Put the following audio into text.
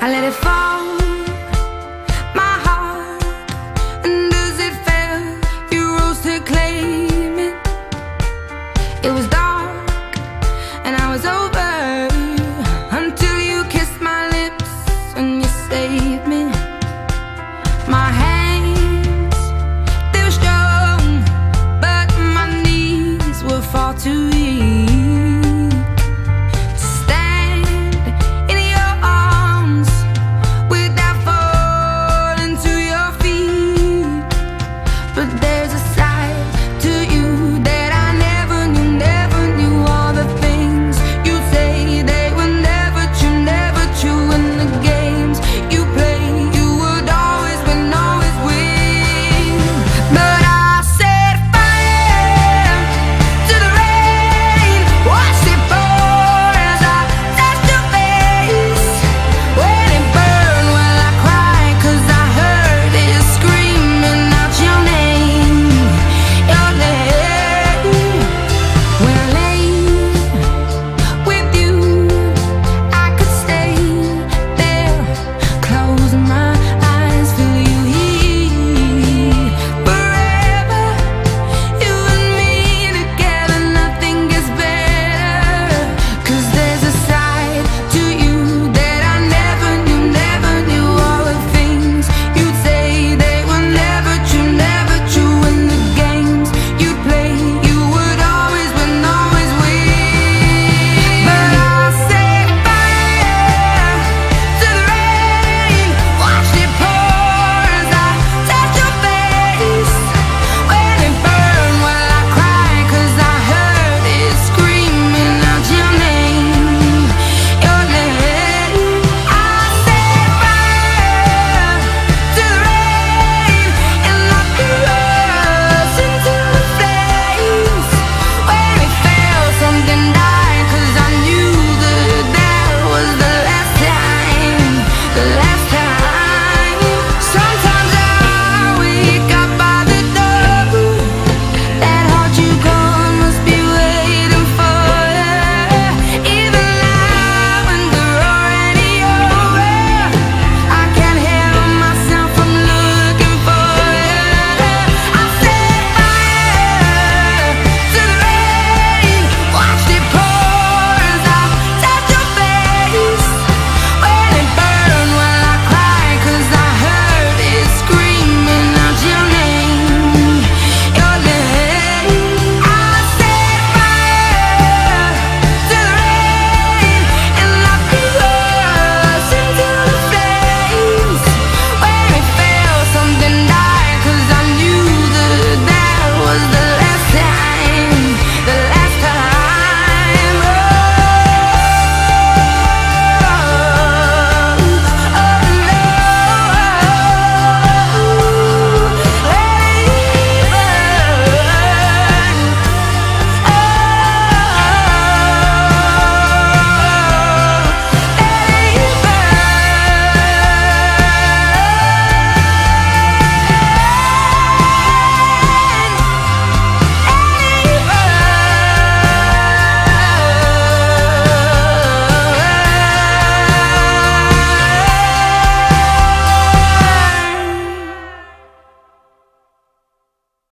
I let it fall.